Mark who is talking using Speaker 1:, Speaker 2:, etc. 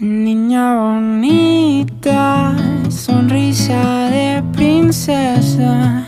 Speaker 1: Niña bonita, sonrisa de princesa.